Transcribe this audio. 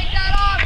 Take that off.